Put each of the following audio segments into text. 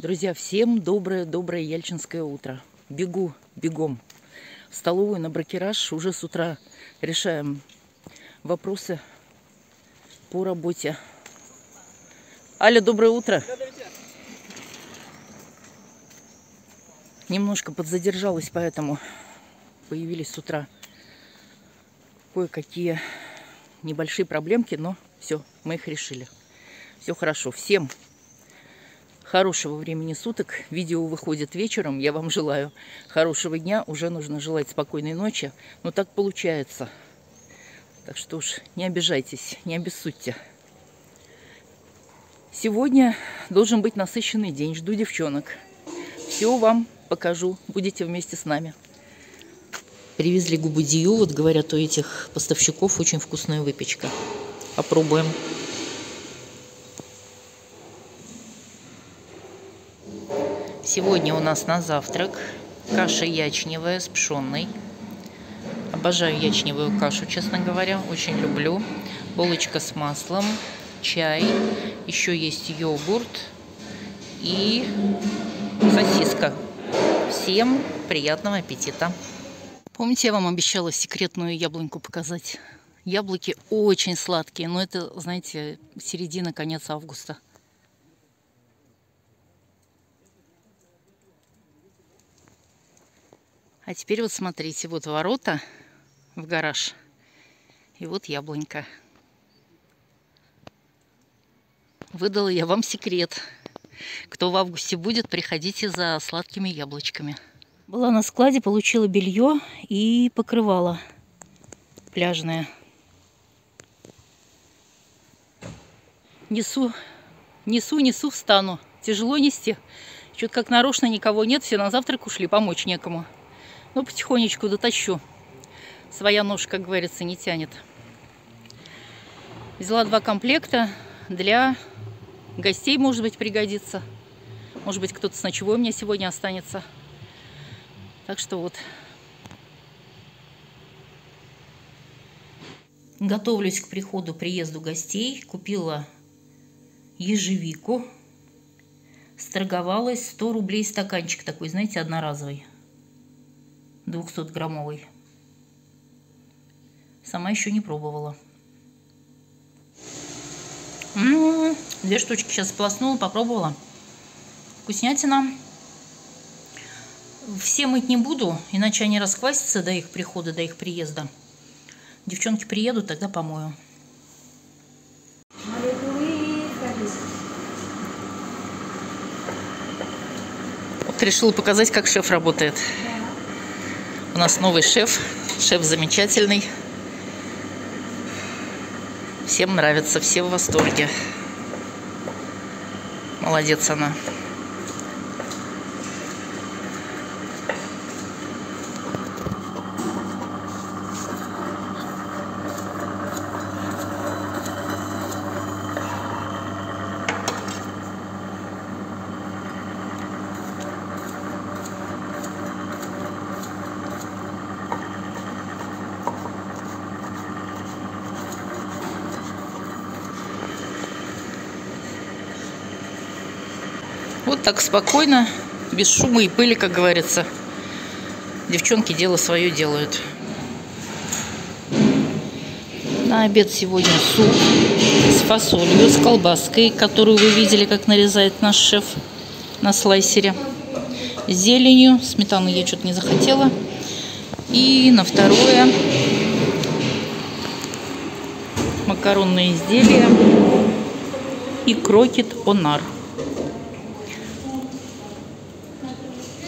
Друзья, всем доброе-доброе Яльчинское утро. Бегу, бегом в столовую на бракераж. Уже с утра решаем вопросы по работе. Аля, доброе утро. Немножко подзадержалась, поэтому появились с утра кое-какие небольшие проблемки, но все, мы их решили. Все хорошо. Всем хорошего времени суток. Видео выходит вечером. Я вам желаю хорошего дня. Уже нужно желать спокойной ночи. Но так получается. Так что уж не обижайтесь, не обессудьте. Сегодня должен быть насыщенный день. Жду девчонок. Все вам покажу. Будете вместе с нами. Привезли губудию. Вот говорят, у этих поставщиков очень вкусная выпечка. Попробуем. Сегодня у нас на завтрак каша ячневая с пшенной. Обожаю ячневую кашу, честно говоря, очень люблю. Булочка с маслом, чай, еще есть йогурт и сосиска. Всем приятного аппетита! Помните, я вам обещала секретную яблоньку показать? Яблоки очень сладкие, но это, знаете, середина, конец августа. А теперь вот смотрите, вот ворота в гараж. И вот яблонька. Выдала я вам секрет. Кто в августе будет, приходите за сладкими яблочками. Была на складе, получила белье и покрывало пляжное. Несу, несу, несу, встану. Тяжело нести. Что-то как нарочно никого нет, все на завтрак ушли, помочь некому. Ну, потихонечку дотащу. Своя нож, как говорится, не тянет. Взяла два комплекта для гостей, может быть, пригодится. Может быть, кто-то с ночевой у меня сегодня останется. Так что вот. Готовлюсь к приходу, приезду гостей. Купила ежевику. Сторговалась 100 рублей стаканчик такой, знаете, одноразовый. 200-граммовый. Сама еще не пробовала. М -м -м, две штучки сейчас сполоснула, попробовала. Вкуснятина. Все мыть не буду, иначе они расквасятся до их прихода, до их приезда. Девчонки приедут, тогда помою. Вот решила показать, как шеф работает. У нас новый шеф. Шеф замечательный. Всем нравится, все в восторге. Молодец она. Так спокойно, без шума и пыли, как говорится. Девчонки дело свое делают. На обед сегодня суп с фасолью, с колбаской, которую вы видели, как нарезает наш шеф на слайсере. Зеленью, сметану я что-то не захотела. И на второе макаронные изделия и крокет онар.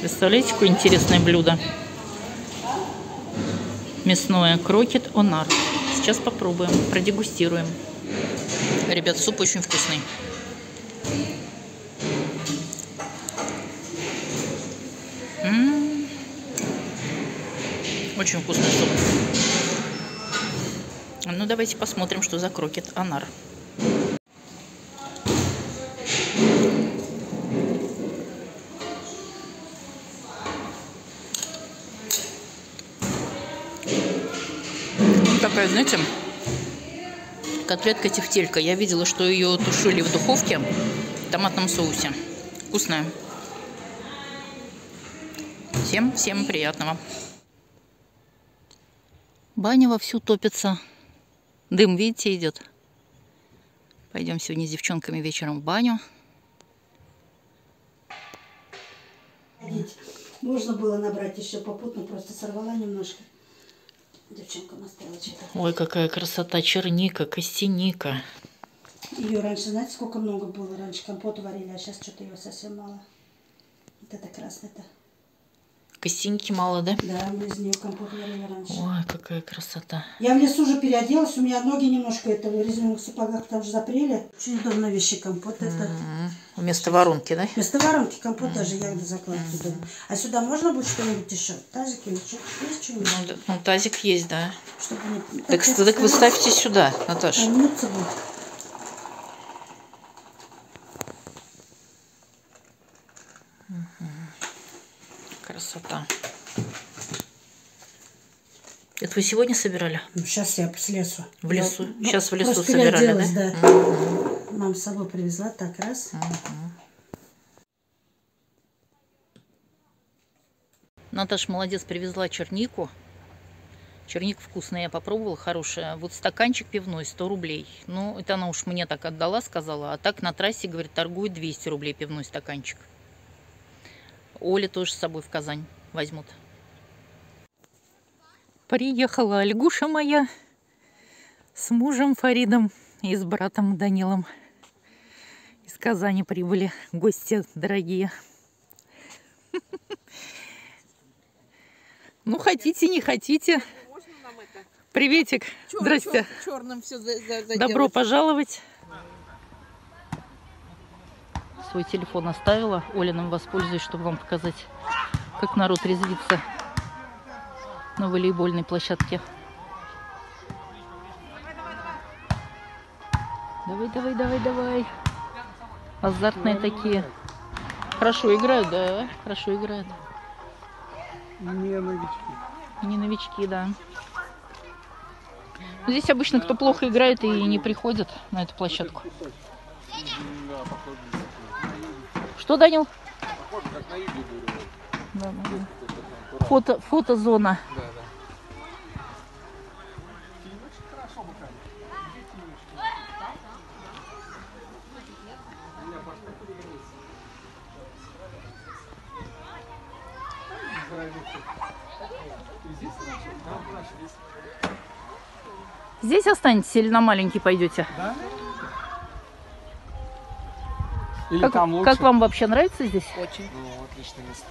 Представляете, какое интересное блюдо? Мясное крокет онар. Сейчас попробуем, продегустируем. Ребят, суп очень вкусный. М -м -м. Очень вкусный суп. Ну, давайте посмотрим, что за крокет анар. Такая, знаете, котлетка тефтелька. Я видела, что ее тушили в духовке в томатном соусе. вкусная. Всем, всем приятного. Баня вовсю топится. Дым, видите, идет. Пойдем сегодня с девчонками вечером в баню. Можно было набрать еще попутно, просто сорвала немножко. Девчонка наставила что-то. Ой, какая красота. Черника, костяника. Ее раньше, знаете, сколько много было? Раньше компот варили, а сейчас что-то ее совсем мало. Вот это красное-то. Костяники мало, да? Да, мы из нее компот варили раньше. Ой, какая красота. Я в лесу уже переоделась, у меня ноги немножко это в резиновых сапогах там же запрели. Очень удобно вещи компот это. М, Вместо воронки, да? Вместо воронки компот даже ягоды закладки удобно. А сюда можно будет что-нибудь еще? Тазик или что? Есть что-нибудь? Ну, да, ну, тазик есть, да. Чтобы не... Так, это так вы ставьте сюда, Наташ. а мнется будет. Красота. Это вы сегодня собирали? Ну, сейчас я с лесу. В лесу? Я, Сейчас в лесу собирали, да? да? Мама с собой привезла, так раз. Наташа молодец, привезла чернику. Черника вкусная, я попробовала, хорошая. Вот стаканчик пивной 100 рублей. Ну, это она уж мне так отдала, сказала. А так на трассе, говорит, торгует 200 рублей пивной стаканчик. Оля тоже с собой в Казань возьмут. Приехала Альгуша моя с мужем Фаридом и с братом Данилом. Из Казани прибыли гости дорогие. Ну, хотите, не хотите. Можно нам это? Приветик. Здрасте. Добро пожаловать. Свой телефон оставила. Олиным воспользуюсь, чтобы вам показать, как народ резвится на волейбольной площадке. Давай, давай, давай, давай. Азартные такие. Хорошо играют, да, хорошо играют. Не новички. Не новички, да. Здесь обычно кто плохо играет и не приходит на эту площадку. Что, Данил? Да, да, да. Фото, фотозона. Здесь останетесь или на маленький пойдете? Или Как, там лучше. как вам вообще нравится здесь? Очень. Ну, отличное место.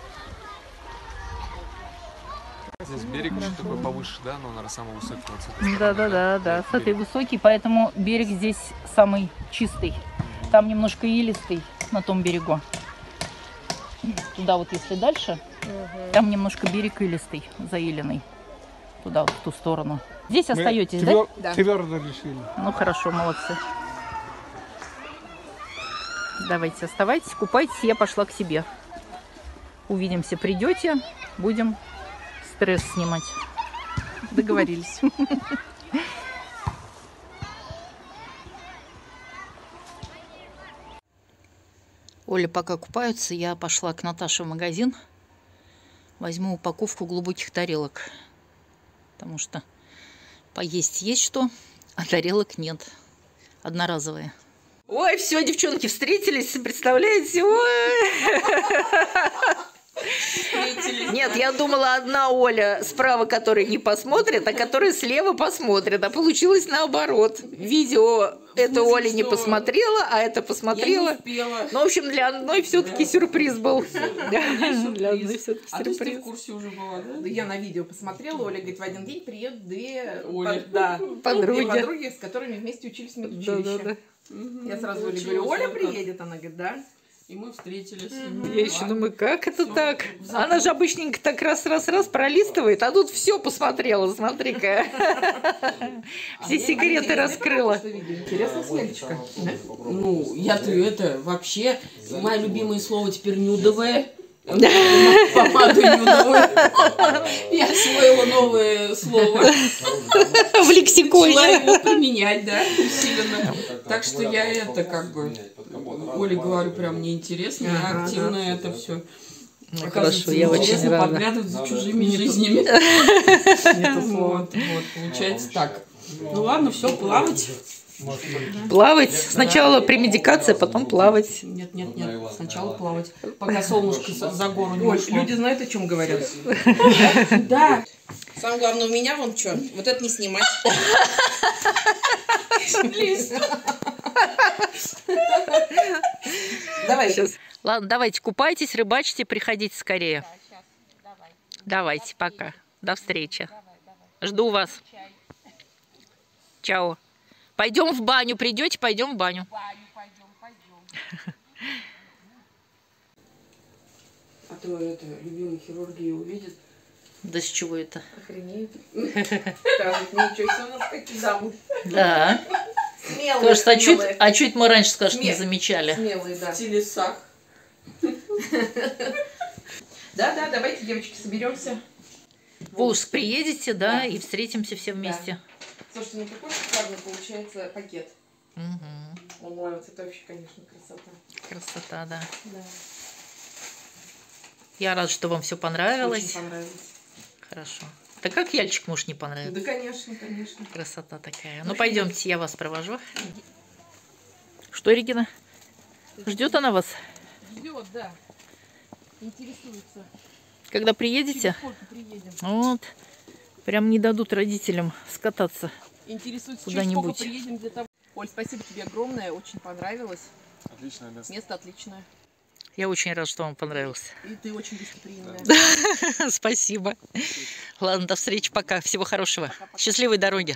Здесь берег еще такой повыше, да, но, наверное, самый высокий вот с этой стороны, Да, да, да, да. С этой высокий, поэтому берег здесь самый чистый. Там немножко илистый на том берегу. Туда вот если дальше, там немножко берег илистый, заиленный. Туда вот в ту сторону. Здесь Мы остаетесь, да? твер- Да. Твердо решили. Ну хорошо, молодцы. Давайте оставайтесь, купайтесь, я пошла к себе. Увидимся, придете, будем стресс снимать. Договорились. Оля пока купаются, я пошла к Наташе в магазин. Возьму упаковку глубоких тарелок. Потому что поесть есть что, а тарелок нет. Одноразовые. Ой, все, девчонки, встретились, представляете? Ой. Нет, я думала, одна Оля справа, которая не посмотрит, а которая слева посмотрит. А получилось наоборот. Видео это Оля не посмотрела, а это посмотрела. Ну, в общем, для одной все-таки сюрприз был. Для одной все-таки А то есть ты в сюрприз. курсе уже была, да? Да я на видео посмотрела, Оля говорит, в один день приедут две да, Подруги. две подруги, с которыми вместе учились в медучилище. Я сразу Оле говорю, Оля приедет? Она говорит, да. И мы встретились. Я еще думаю, как это Всё, так? Она же обычненько так раз-раз-раз пролистывает, а тут все посмотрела, смотри-ка. Все секреты раскрыла. Интересно, Светочка. Ну, я-то это вообще, мое любимое слово теперь нюдовое. Помаду нюдовую. Я освоила новое слово. В Начала лексиконе. его применять, да, усиленно. Так что я это как бы Оле говорю, прям неинтересно, Ага, активно да. это все. Ну, хорошо, я очень интересно рада. подглядывать за чужими жизнями. Вот, вот, получается так. Ну ладно, все, плавать. Плавать. Сначала премедикация, потом плавать. Нет, нет, нет, сначала плавать. Пока солнышко за гору не ушло. люди знают, о чем говорят. Да. Самое главное, у меня вон что, вот это не снимать. Давай. Ладно, давайте купайтесь, рыбачьте, приходите скорее. Давайте, пока. До встречи. Жду вас. Чао. Пойдем в баню. Придете, пойдем в баню. А то это любимый хирург ее увидит. Да с чего это? Охренеет. Скажут, ничего себе, у нас какие дамы. Да. Смелые, Скажет, а чуть, а чуть мы раньше, скажет, не замечали. Смелые, да. В телесах. Да, да, давайте, девочки, соберемся. В Волжск приедете, да, и встретимся все вместе. Слушайте, ну какой шикарный получается пакет. Мгм. Ой, вот это вообще, конечно, красота. Красота, да. Да. Я рада, что вам все понравилось. Очень понравилось. Хорошо. Да как Яльчик может не понравиться? Да, конечно, конечно. Красота такая. Ну, пойдемте, я вас провожу. Что, Регина? Ждет она вас? Ждет, да. Интересуется. Когда приедете? Сколько приедем? Вот. Прям не дадут родителям скататься. Интересуется, Куда-нибудь. приедем для того. Оль, спасибо тебе огромное, очень понравилось. Отличное место. Место отличное. Я очень рада, что вам понравилось. И ты очень гостеприимная. Спасибо. Ладно, до встречи, пока. Всего хорошего. Счастливой дороги.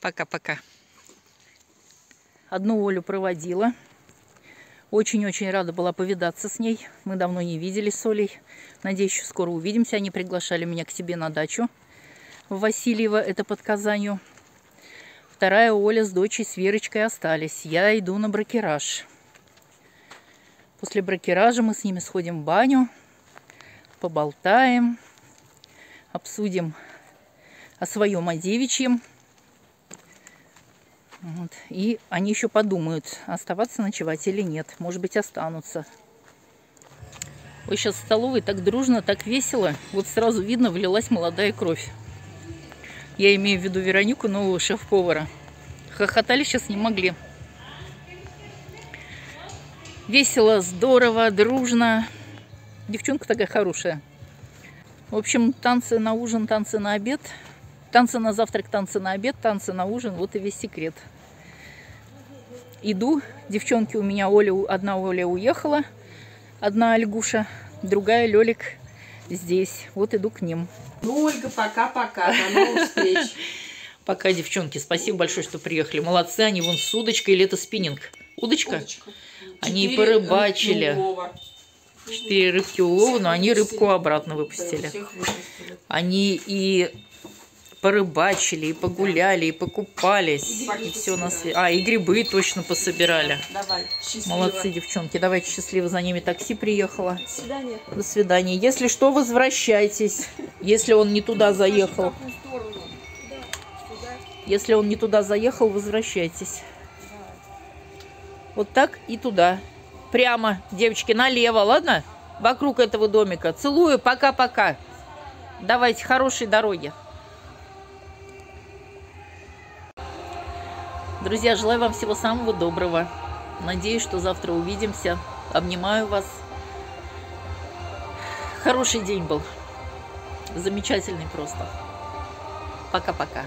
Пока-пока. Одну Олю проводила. Очень-очень рада была повидаться с ней. Мы давно не виделись с Олей. Надеюсь, еще скоро увидимся. Они приглашали меня к себе на дачу в Васильево, это под Казанью. Вторая Оля с дочей, с Верочкой остались. Я иду на бракераж. После бракеража мы с ними сходим в баню, поболтаем, обсудим о своем, о девичьем. Вот. И они еще подумают, оставаться ночевать или нет. Может быть, останутся. Ой, сейчас в столовой так дружно, так весело. Вот сразу видно, влилась молодая кровь. Я имею в виду Веронику, нового шеф-повара. Хохотали сейчас не могли. Весело, здорово, дружно. Девчонка такая хорошая. В общем, танцы на ужин, танцы на обед. Танцы на завтрак, танцы на обед, танцы на ужин. Вот и весь секрет. Иду. Девчонки у меня Оля, одна Оля уехала. Одна Ольгуша, другая Лёлик здесь. Вот иду к ним. Ну, Ольга, пока-пока. До новых встреч. Пока, девчонки, спасибо большое, что приехали. Молодцы, они вон с удочкой или это спиннинг? Удочка? Удочка. Они и Четыре порыбачили. рыбки. Четыре рыбки улова, но они рыбку обратно выпустили. Они и порыбачили, и погуляли, и покупались, и все на свете. А, и грибы точно пособирали. Давай, счастливо. Молодцы, девчонки. Давайте счастливо за ними такси приехало. До свидания. До свидания. Если что, возвращайтесь. Если он не туда заехал. Если он не туда заехал, возвращайтесь. Вот так и туда. Прямо, девочки, налево, ладно? Вокруг этого домика. Целую, пока-пока. Давайте, хорошей дороги. Друзья, желаю вам всего самого доброго. Надеюсь, что завтра увидимся. Обнимаю вас. Хороший день был. Замечательный просто. Пока-пока.